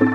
Yeah.